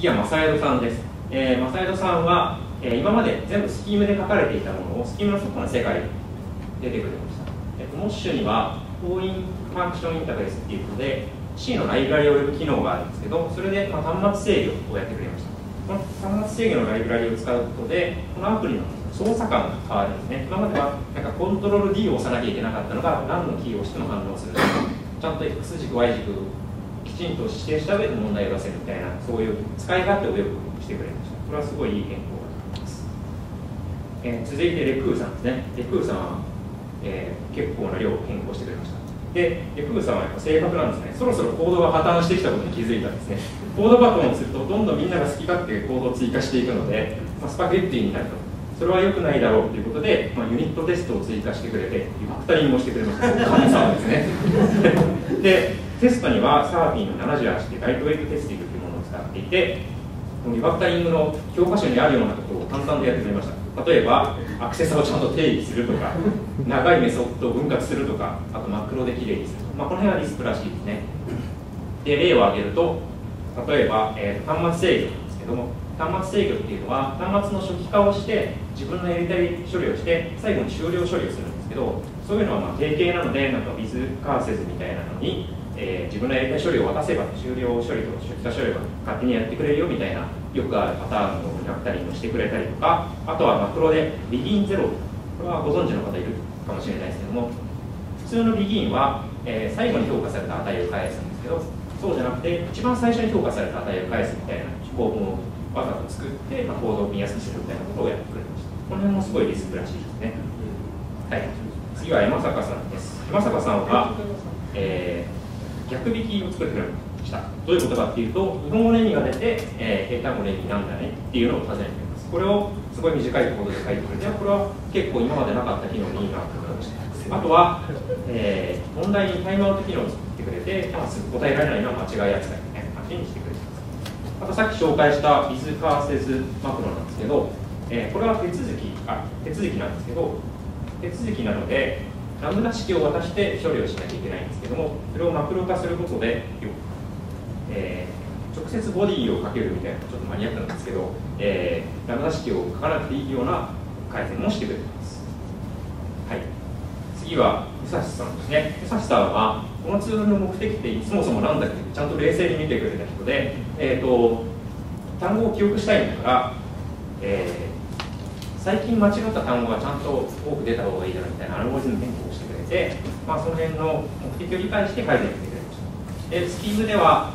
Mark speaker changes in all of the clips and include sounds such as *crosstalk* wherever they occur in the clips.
Speaker 1: 次はマサヤドさんです、えー、マサヤドさんは、えー、今まで全部スキームで書かれていたものをスキームの外の世界に出てくれました、えー、モッシュにはコインファンクションインターフェースっていうことで C のライブラリを呼ぶ機能があるんですけどそれで、まあ、端末制御をやってくれました。この端末制御のライブラリを使うことでこのアプリの操作感が変わるんですね。今まではなんかコントロール D を押さなきゃいけなかったのが何のキーを押しても反応するちゃんと X 軸 Y 軸きちんと指定した上で問題を出せるみたいなそういう使い勝手をよくしてくれました。これはすごいいい変更だと思います、えー、続いてレクーさんですね。レクーさんは、えー、結構な量を変更してくれました。でレクーさんはやっぱ正確なんですね。そろそろコードが破綻してきたことに気づいたんですね。コードバトンをするとどんどんみんなが好き勝手コードを追加していくので、まあ、スパゲッティになると。それは良くないだろうということで、まあ、ユニットテストを追加してくれてファクタリングをしてくれました。神様ですね。*laughs* でテストにはサーフィンの78ってライトウェイトテスティングというものを使っていてリファクタリングの教科書にあるようなところを簡単でやってくれました。例えばアクセサをちゃんと定義するとか *laughs* 長いメソッドを分割するとかあとマクロできれいにするまあ、この辺はリスクらしいですね。で例を挙げると例えば、えー、端末制御なんですけども端末制御っていうのは端末の初期化をして自分のやりたい処理をして最後に終了処理をするんですけどそういうのはまあ定型なのでなんかビズカーセズみたいなのに、えー、自分のやりたい処理を渡せば終了処理と初期化処理が勝手にやってくれるよみたいなよくあるパターンのやったりもしてくれたりとかあとはマクロでビギンゼロこれはご存知の方いるかもしれないですけども普通のビギンは、えー、最後に評価された値を返すんですけどそうじゃなくて一番最初に評価された値を返すみたいな構文をわざと作って、まあ、行動を見やすくするみたいなことをやってくれました。この辺もすごいリスクらしいですね、はい、次は山坂さんです。山坂さんは、えー、逆引きを作ってくれました。どういうことかっていうと日本語の意味が出て、えー、平坦語の意味なんだねっていうのを尋ねています。これをすごい短いコードで書いてくれてこれは結構今までなかった機能にいいなと思いましたあとは、えー、問題にタイムアウト機能を作ってくれて、まあ、答えられないのは間違い扱いみたいな感じにしてくれてます。あとさっき紹介したビズカーセズマクロなんですけど、えー、これは手続きあ手続きなんですけど手続きなのでラムダ式を渡して処理をしなきゃいけないんですけどもそれをマクロ化することで、えー、直接ボディをかけるみたいなちょっとマニアックなんですけど、えー、ラムダ式を書かなくていいような改善もしてくれてます。はい。次は武蔵さんですね。武蔵さんはこのツールの目的ってそもそもなんだっけちゃんと冷静に見てくれた人で、えーと、単語を記憶したいんだから、えー、最近間違った単語がちゃんと多く出た方がいいだろうみたいなアルゴリズム変更をしてくれて、まあ、その辺の目的を理解して改善してくれましたでスキームでは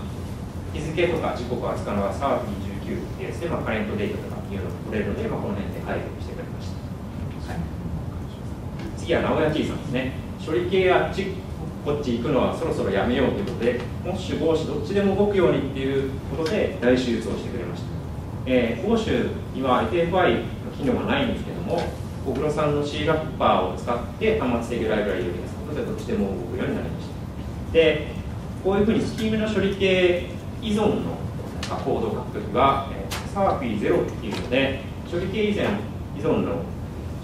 Speaker 1: 日付とか時刻を扱うのはサーフィー19っていうやつで、まあ、カレントデータとかいうのが取れるので、まあ、この辺で改善してくれました。次は名古屋 T さんですね。処理系あっちこっち行くのはそろそろやめようということでモッシュゴーシュどっちでも動くようにっていうことで大手術をしてくれました、えー、ゴーシュには ITFI の機能がないんですけども小黒さんの C ラッパーを使って端末制御ライブラリを呼び出すことでどっちでも動くようになりましたでこういうふうにスキームの処理系依存のコードを書くときは、え、サーフィー0っていうので処理系以前依存の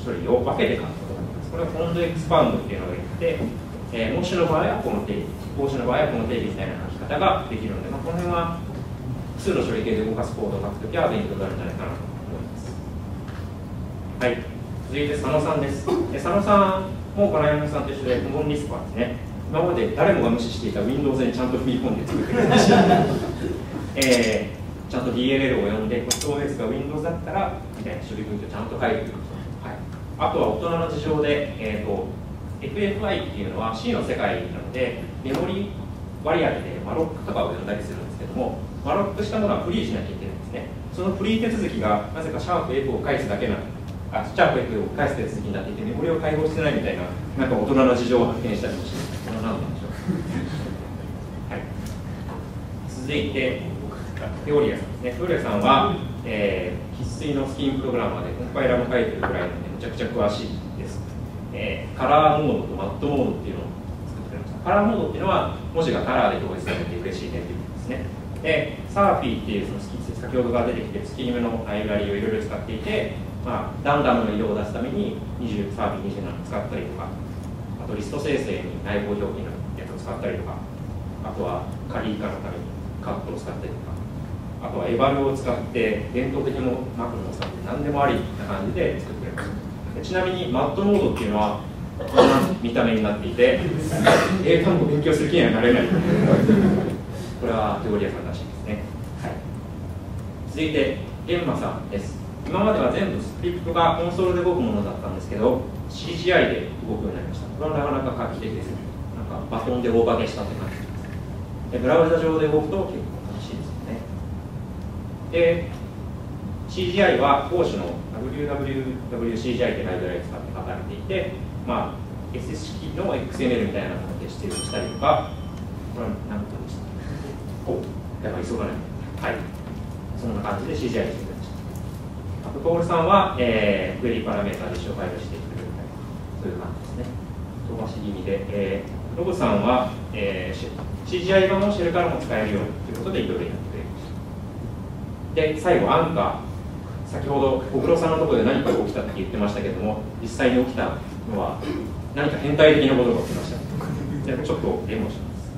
Speaker 1: 処理を分けて書くことができます。これはポンドエクスパウンドっていうのが言って、えー、模試の場合はこの定義、講師の場合はこの定義みたいな書き方ができるので、まあ、この辺は数の処理系で動かすコードを書くときは勉強になるんじゃないかなと思います。はい、続いて佐野さんです。*laughs* 佐野さんもこの山さんと一緒で、コモンリスクはですね、今まで誰もが無視していた Windows にちゃんと踏み込んで作ってくれました。*laughs* えー、ちゃんと DLL を呼んで、OS が Windows だったら、みたいな処理文をちゃんと書いてくるあとは大人の事情で、えーと、FFI っていうのは C の世界なのでメモリ割り当てでマロックとかを呼んだりするんでどもマロックしたものはフリーしなきゃいけないんですね。そのフリー手続きがなぜかシャープ F を返すだけなあシャープ F を返す手続きになっていてメモリを解放してないみたいななんか大人の事情を発見したりもしてこれは何なんでしょうはい、続いてテオリアさんですね。テオリアさんは、えー、生粋のスキームプログラマーでコンパイラーも書いてるぐらいのでめちゃくちゃ詳しいです、えー、カラーモードとマットモードっていうのを作ってくれました。カラーモードっていうのは文字がカラーで表示されて嬉しいねっていうことですね。でサーフィーっていうその先ほどが出てきてスキームのライブラリをいろいろ使っていて、まあ、ランダムの色を出すために20サーフィー27使ったりとかあとリスト生成に内包表記のやつを使ったりとかあとはカリー化のためにカットを使ったりとかあとはエバルを使って伝統的なマクロを使って何でもありな感じで作ってくれますちなみにマットノードっていうのはこんな見た目になっていて英単語勉強する気にはなれない。これはテオリアさんらしいですね、はい、続いてゲンマさんです。今までは全部スクリプトがコンソールで動くものだったんですけど CGI で動くようになりました。これはなかなか画期的ですね。なんかバトンで大化けしたって感じですでブラウザ上で動くと結構楽しいですよね。で CGI は当種の WWWCGI ってライブラリを使って書かれていて、まあ、SS 式の XML みたいなもので指定したりとか、これは何分でした。おやばい、急がない。はい。そんな感じで CGI にしてくれました。あと、トールさんは、えー、クエリパラメータで一緒ファイルしてくれるみたいな、そういう感じですね。飛ばし気味で、えー、ロブさんは、えー、CGI 版をシェルからも使えるようにということでいろいろやってくれましたで最後アンカー先ほど小黒さんのところで何かが起きたって言ってましたけども実際に起きたのは何か変態的なことが起きましたちょっとデモします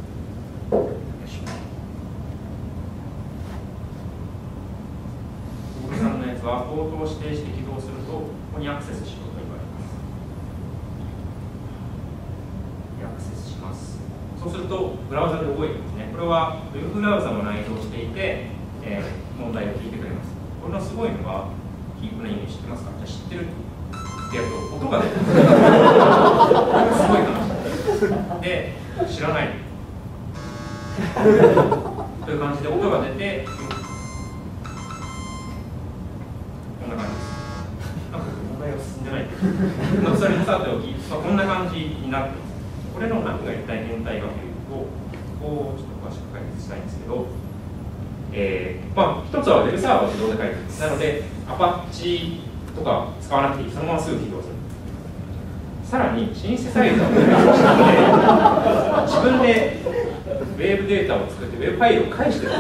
Speaker 1: 小黒さんのやつはポートを指定して起動するとここにアクセスしろと言われます。アクセスします。そうするとブラウザで動いてますね。これは Web ブラウザも内蔵していてえー、問題を聞いてくれます。これのすごいのはキープの意味知ってますか？じゃ知ってる。ってやると音が出る。すごい話。で知らない。*laughs* という感じで音が出てこんな感じですなんか問題が進んでないまあそれもさておき、まあ、こんな感じになってます。これの何が一体変態かというとここをちょっと詳しく解説したいんですけどえー、まあ、一つは Web サーバーを自動で書いてるなので、アパッチとか使わなくていい、そのまますぐ起動する。さらに、シンセサイザーを自分でウェブデータを作って、ウェブファイルを返してる。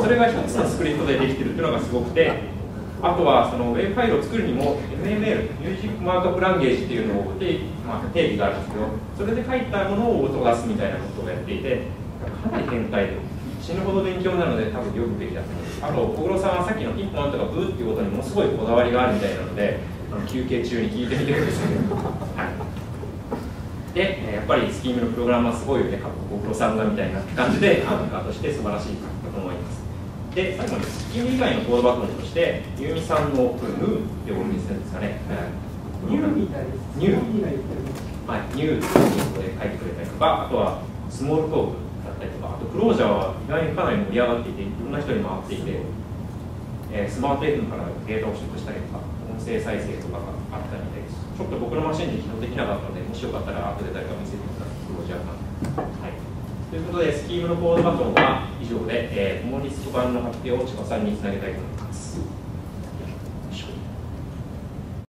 Speaker 1: それが一つのスクリプトでできてるっていうのがすごくて、あとはそのウェブファイルを作るにも MML、ミュージックマークアップランゲージっていうのを定,、まあ、定義があるんですけど、それで書いたものを音を出すみたいなことをやっていて、かなり変態で。死ぬほど勉強なので多分よくできたと思います。あと小黒さんはさっきのピンポンとかブーっていうことにものすごいこだわりがあるみたいなのであの休憩中に聞いてみてください、はい、でやっぱりスキームのプログラマーすごいよね。小黒さんがみたいな感じでアンカーとして素晴らしい。で最後にスキーム以外のコードバックとしてユーミさんのムーってお読みするんですかね、
Speaker 2: ニューみたいです。
Speaker 1: ニュー。はい、ニューってことで書いてくれたりとかあとはスモールトークったりとかあとクロージャーは意外にかなり盛り上がっていていろんな人に回っていて、えー、スマート F からデータを取得したりとか音声再生とかがあったみたいですちょっと僕のマシンで起動できなかったのでもしよかったら後で誰か見せてください。クロージャーかはいということでスキームのコードバトンは以上で、えー、モーリスト版の発表を千葉さんにつなげたいと思います。